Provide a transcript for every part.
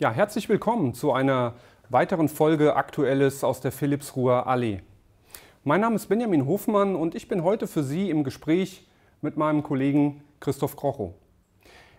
Ja, herzlich willkommen zu einer weiteren Folge Aktuelles aus der Philipsruher Allee. Mein Name ist Benjamin Hofmann und ich bin heute für Sie im Gespräch mit meinem Kollegen Christoph Krochow.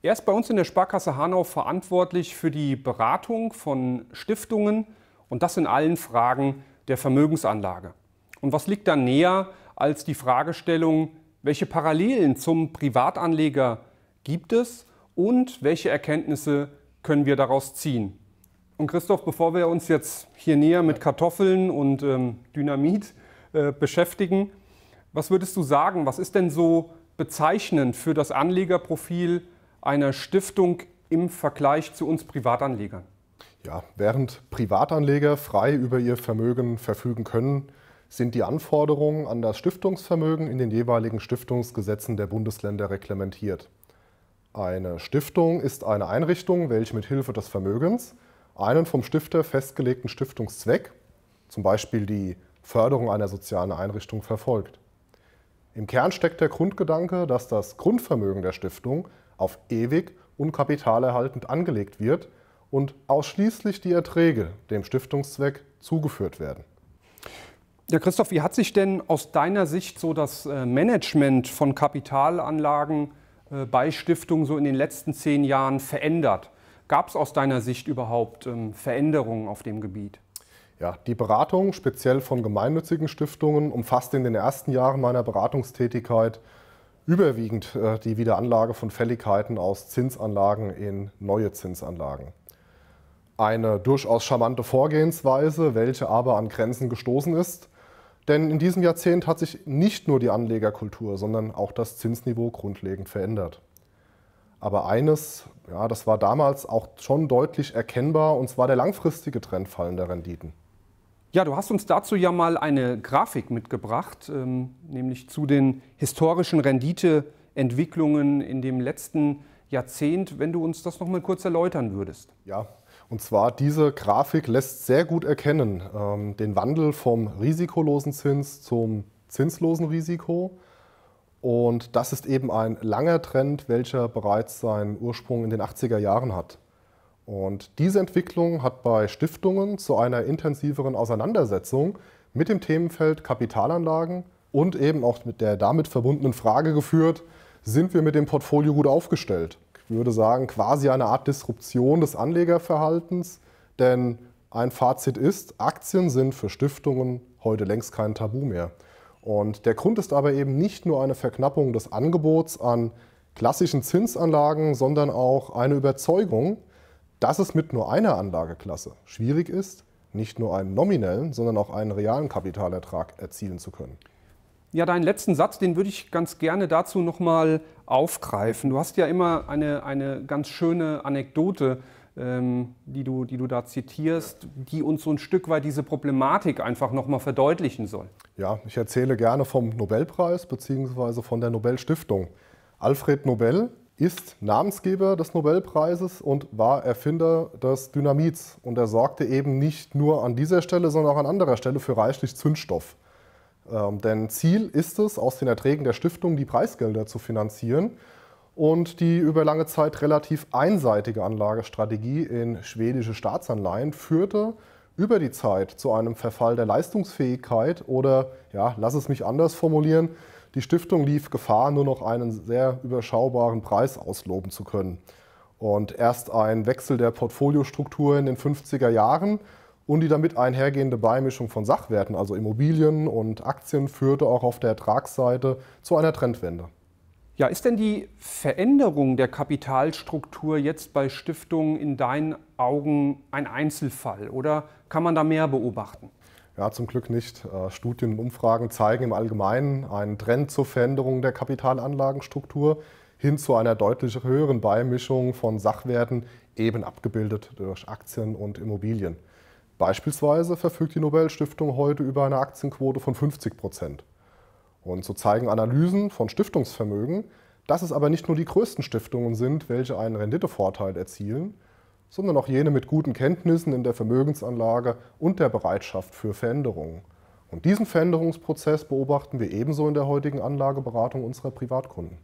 Er ist bei uns in der Sparkasse Hanau verantwortlich für die Beratung von Stiftungen und das in allen Fragen der Vermögensanlage. Und was liegt da näher als die Fragestellung, welche Parallelen zum Privatanleger gibt es und welche Erkenntnisse können wir daraus ziehen? Und Christoph, bevor wir uns jetzt hier näher mit Kartoffeln und ähm, Dynamit äh, beschäftigen, was würdest du sagen, was ist denn so bezeichnend für das Anlegerprofil einer Stiftung im Vergleich zu uns Privatanlegern? Ja, während Privatanleger frei über ihr Vermögen verfügen können, sind die Anforderungen an das Stiftungsvermögen in den jeweiligen Stiftungsgesetzen der Bundesländer reglementiert. Eine Stiftung ist eine Einrichtung, welche mit Hilfe des Vermögens einen vom Stifter festgelegten Stiftungszweck, zum Beispiel die Förderung einer sozialen Einrichtung, verfolgt. Im Kern steckt der Grundgedanke, dass das Grundvermögen der Stiftung auf ewig und kapitalerhaltend angelegt wird und ausschließlich die Erträge dem Stiftungszweck zugeführt werden. Ja, Christoph, wie hat sich denn aus deiner Sicht so das äh, Management von Kapitalanlagen äh, bei Stiftungen so in den letzten zehn Jahren verändert? Gab es aus deiner Sicht überhaupt ähm, Veränderungen auf dem Gebiet? Ja, die Beratung, speziell von gemeinnützigen Stiftungen, umfasst in den ersten Jahren meiner Beratungstätigkeit überwiegend äh, die Wiederanlage von Fälligkeiten aus Zinsanlagen in neue Zinsanlagen. Eine durchaus charmante Vorgehensweise, welche aber an Grenzen gestoßen ist, denn in diesem Jahrzehnt hat sich nicht nur die Anlegerkultur, sondern auch das Zinsniveau grundlegend verändert. Aber eines, ja, das war damals auch schon deutlich erkennbar, und zwar der langfristige Trend fallender Renditen. Ja, du hast uns dazu ja mal eine Grafik mitgebracht, ähm, nämlich zu den historischen Renditeentwicklungen in dem letzten Jahrzehnt. Wenn du uns das noch mal kurz erläutern würdest. Ja, und zwar diese Grafik lässt sehr gut erkennen ähm, den Wandel vom risikolosen Zins zum zinslosen Risiko. Und das ist eben ein langer Trend, welcher bereits seinen Ursprung in den 80er Jahren hat. Und diese Entwicklung hat bei Stiftungen zu einer intensiveren Auseinandersetzung mit dem Themenfeld Kapitalanlagen und eben auch mit der damit verbundenen Frage geführt, sind wir mit dem Portfolio gut aufgestellt? Würde sagen, quasi eine Art Disruption des Anlegerverhaltens. Denn ein Fazit ist, Aktien sind für Stiftungen heute längst kein Tabu mehr. Und der Grund ist aber eben nicht nur eine Verknappung des Angebots an klassischen Zinsanlagen, sondern auch eine Überzeugung, dass es mit nur einer Anlageklasse schwierig ist, nicht nur einen nominellen, sondern auch einen realen Kapitalertrag erzielen zu können. Ja, deinen letzten Satz, den würde ich ganz gerne dazu nochmal aufgreifen. Du hast ja immer eine, eine ganz schöne Anekdote, ähm, die, du, die du da zitierst, die uns so ein Stück weit diese Problematik einfach nochmal verdeutlichen soll. Ja, ich erzähle gerne vom Nobelpreis bzw. von der Nobelstiftung. Alfred Nobel ist Namensgeber des Nobelpreises und war Erfinder des Dynamits. Und er sorgte eben nicht nur an dieser Stelle, sondern auch an anderer Stelle für reichlich Zündstoff. Ähm, denn Ziel ist es, aus den Erträgen der Stiftung die Preisgelder zu finanzieren. Und die über lange Zeit relativ einseitige Anlagestrategie in schwedische Staatsanleihen führte über die Zeit zu einem Verfall der Leistungsfähigkeit oder, ja, lass es mich anders formulieren, die Stiftung lief Gefahr, nur noch einen sehr überschaubaren Preis ausloben zu können. Und erst ein Wechsel der Portfoliostruktur in den 50er Jahren und die damit einhergehende Beimischung von Sachwerten, also Immobilien und Aktien, führte auch auf der Ertragsseite zu einer Trendwende. Ja, ist denn die Veränderung der Kapitalstruktur jetzt bei Stiftungen in deinen Augen ein Einzelfall oder kann man da mehr beobachten? Ja, zum Glück nicht. Äh, Studien und Umfragen zeigen im Allgemeinen einen Trend zur Veränderung der Kapitalanlagenstruktur hin zu einer deutlich höheren Beimischung von Sachwerten, eben abgebildet durch Aktien und Immobilien. Beispielsweise verfügt die Nobelstiftung heute über eine Aktienquote von 50 Prozent. Und so zeigen Analysen von Stiftungsvermögen, dass es aber nicht nur die größten Stiftungen sind, welche einen Renditevorteil erzielen, sondern auch jene mit guten Kenntnissen in der Vermögensanlage und der Bereitschaft für Veränderungen. Und diesen Veränderungsprozess beobachten wir ebenso in der heutigen Anlageberatung unserer Privatkunden.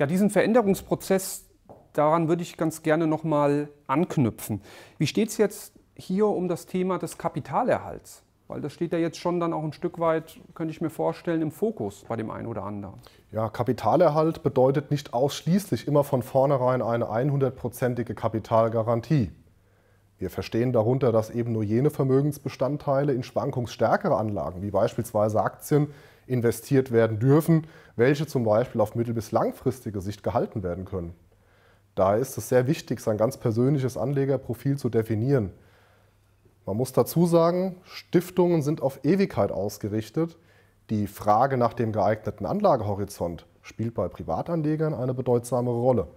Ja, diesen Veränderungsprozess, daran würde ich ganz gerne nochmal anknüpfen. Wie steht es jetzt hier um das Thema des Kapitalerhalts? Weil das steht ja jetzt schon dann auch ein Stück weit, könnte ich mir vorstellen, im Fokus bei dem einen oder anderen. Ja, Kapitalerhalt bedeutet nicht ausschließlich immer von vornherein eine 100-prozentige Kapitalgarantie. Wir verstehen darunter, dass eben nur jene Vermögensbestandteile in schwankungsstärkere Anlagen, wie beispielsweise Aktien, investiert werden dürfen, welche zum Beispiel auf mittel- bis langfristige Sicht gehalten werden können. Daher ist es sehr wichtig, sein ganz persönliches Anlegerprofil zu definieren. Man muss dazu sagen, Stiftungen sind auf Ewigkeit ausgerichtet. Die Frage nach dem geeigneten Anlagehorizont spielt bei Privatanlegern eine bedeutsamere Rolle.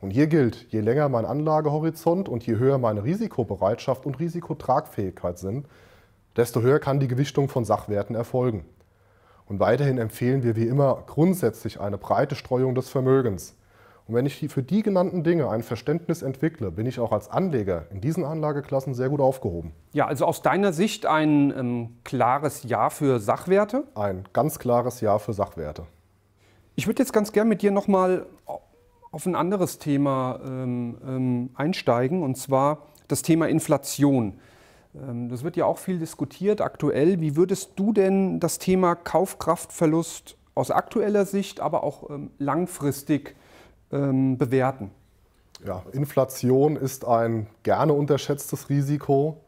Und hier gilt, je länger mein Anlagehorizont und je höher meine Risikobereitschaft und Risikotragfähigkeit sind, desto höher kann die Gewichtung von Sachwerten erfolgen. Und weiterhin empfehlen wir wie immer grundsätzlich eine breite Streuung des Vermögens. Und wenn ich für die genannten Dinge ein Verständnis entwickle, bin ich auch als Anleger in diesen Anlageklassen sehr gut aufgehoben. Ja, also aus deiner Sicht ein ähm, klares Ja für Sachwerte? Ein ganz klares Ja für Sachwerte. Ich würde jetzt ganz gern mit dir nochmal auf ein anderes Thema ähm, ähm, einsteigen, und zwar das Thema Inflation. Ähm, das wird ja auch viel diskutiert aktuell. Wie würdest du denn das Thema Kaufkraftverlust aus aktueller Sicht, aber auch ähm, langfristig ähm, bewerten? Ja, Inflation ist ein gerne unterschätztes Risiko.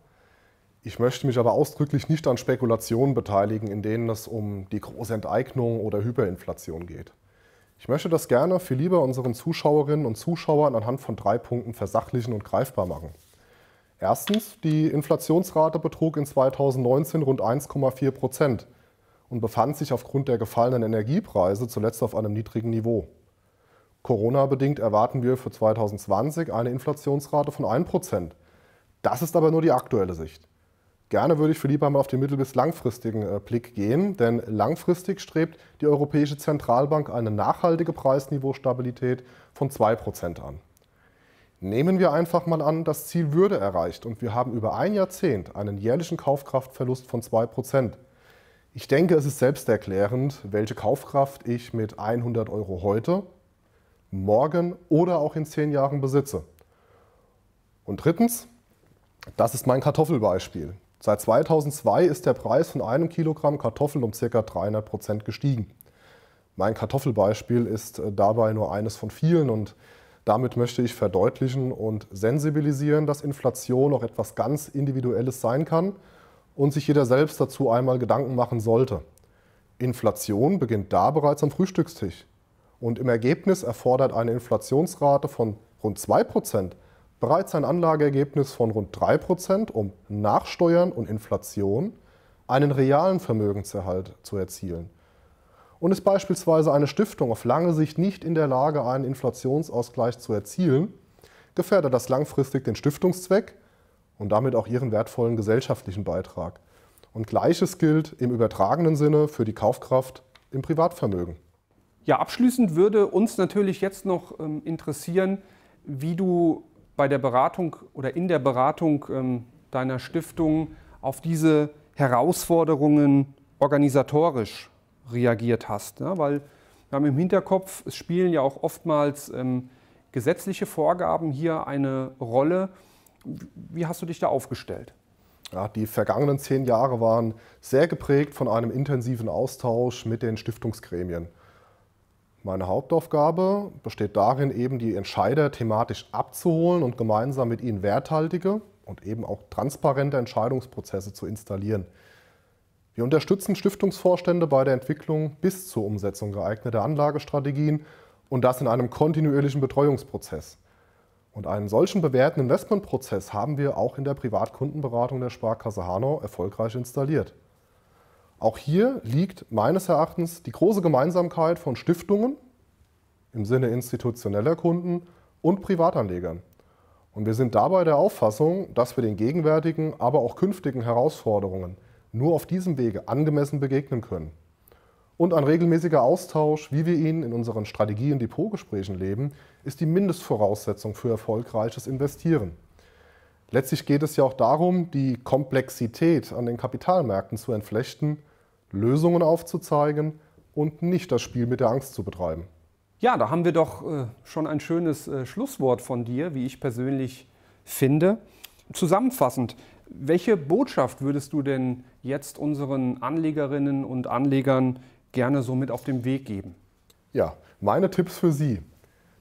Ich möchte mich aber ausdrücklich nicht an Spekulationen beteiligen, in denen es um die große Enteignung oder Hyperinflation geht. Ich möchte das gerne viel lieber unseren Zuschauerinnen und Zuschauern anhand von drei Punkten versachlichen und greifbar machen. Erstens, die Inflationsrate betrug in 2019 rund 1,4 Prozent und befand sich aufgrund der gefallenen Energiepreise zuletzt auf einem niedrigen Niveau. Corona-bedingt erwarten wir für 2020 eine Inflationsrate von 1%. Das ist aber nur die aktuelle Sicht. Gerne würde ich für lieber mal auf den mittel- bis langfristigen äh, Blick gehen, denn langfristig strebt die Europäische Zentralbank eine nachhaltige Preisniveaustabilität von 2% an. Nehmen wir einfach mal an, das Ziel würde erreicht und wir haben über ein Jahrzehnt einen jährlichen Kaufkraftverlust von 2%. Ich denke, es ist selbsterklärend, welche Kaufkraft ich mit 100 Euro heute morgen oder auch in zehn Jahren besitze. Und drittens, das ist mein Kartoffelbeispiel. Seit 2002 ist der Preis von einem Kilogramm Kartoffeln um ca. 300 Prozent gestiegen. Mein Kartoffelbeispiel ist äh, dabei nur eines von vielen und damit möchte ich verdeutlichen und sensibilisieren, dass Inflation auch etwas ganz Individuelles sein kann und sich jeder selbst dazu einmal Gedanken machen sollte. Inflation beginnt da bereits am Frühstückstisch. Und im Ergebnis erfordert eine Inflationsrate von rund 2% bereits ein Anlageergebnis von rund 3%, um nach Steuern und Inflation einen realen Vermögenserhalt zu erzielen. Und ist beispielsweise eine Stiftung auf lange Sicht nicht in der Lage, einen Inflationsausgleich zu erzielen, gefährdet das langfristig den Stiftungszweck und damit auch ihren wertvollen gesellschaftlichen Beitrag. Und gleiches gilt im übertragenen Sinne für die Kaufkraft im Privatvermögen. Ja, abschließend würde uns natürlich jetzt noch ähm, interessieren, wie du bei der Beratung oder in der Beratung ähm, deiner Stiftung auf diese Herausforderungen organisatorisch reagiert hast. Ja, weil wir haben im Hinterkopf, es spielen ja auch oftmals ähm, gesetzliche Vorgaben hier eine Rolle. Wie hast du dich da aufgestellt? Ja, die vergangenen zehn Jahre waren sehr geprägt von einem intensiven Austausch mit den Stiftungsgremien. Meine Hauptaufgabe besteht darin, eben die Entscheider thematisch abzuholen und gemeinsam mit ihnen werthaltige und eben auch transparente Entscheidungsprozesse zu installieren. Wir unterstützen Stiftungsvorstände bei der Entwicklung bis zur Umsetzung geeigneter Anlagestrategien und das in einem kontinuierlichen Betreuungsprozess. Und einen solchen bewährten Investmentprozess haben wir auch in der Privatkundenberatung der Sparkasse Hanau erfolgreich installiert. Auch hier liegt meines Erachtens die große Gemeinsamkeit von Stiftungen im Sinne institutioneller Kunden und Privatanlegern. Und wir sind dabei der Auffassung, dass wir den gegenwärtigen, aber auch künftigen Herausforderungen nur auf diesem Wege angemessen begegnen können. Und ein regelmäßiger Austausch, wie wir ihn in unseren Strategie- und Depotgesprächen leben, ist die Mindestvoraussetzung für erfolgreiches Investieren. Letztlich geht es ja auch darum, die Komplexität an den Kapitalmärkten zu entflechten, Lösungen aufzuzeigen und nicht das Spiel mit der Angst zu betreiben. Ja, da haben wir doch äh, schon ein schönes äh, Schlusswort von dir, wie ich persönlich finde. Zusammenfassend, welche Botschaft würdest du denn jetzt unseren Anlegerinnen und Anlegern gerne so mit auf den Weg geben? Ja, meine Tipps für Sie.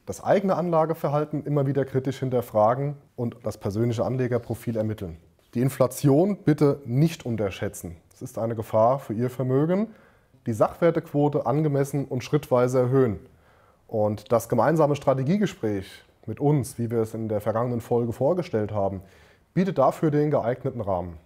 Das eigene Anlageverhalten immer wieder kritisch hinterfragen und das persönliche Anlegerprofil ermitteln. Die Inflation bitte nicht unterschätzen. Es ist eine Gefahr für Ihr Vermögen. Die Sachwertequote angemessen und schrittweise erhöhen. Und das gemeinsame Strategiegespräch mit uns, wie wir es in der vergangenen Folge vorgestellt haben, bietet dafür den geeigneten Rahmen.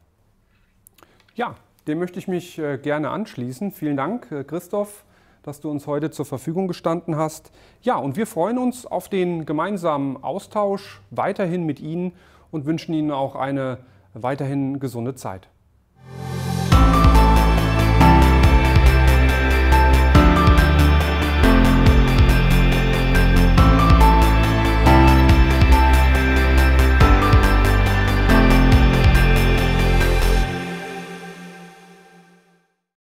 Ja, dem möchte ich mich äh, gerne anschließen. Vielen Dank, äh, Christoph, dass du uns heute zur Verfügung gestanden hast. Ja, und wir freuen uns auf den gemeinsamen Austausch weiterhin mit Ihnen und wünschen Ihnen auch eine weiterhin gesunde Zeit.